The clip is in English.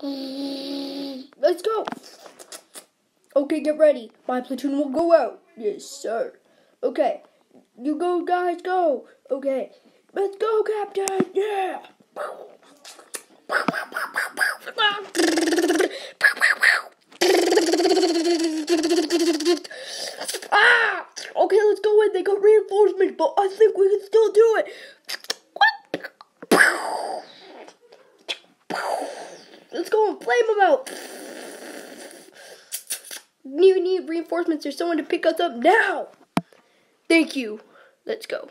Let's go. Okay, get ready. My platoon will go out. Yes, sir. Okay. You go, guys, go. Okay. Let's go, Captain. Yeah. Ah! Okay, let's go in. They got reinforcements, but I think we can still do it. Let's go and flame them out. You need reinforcements or someone to pick us up now. Thank you. Let's go.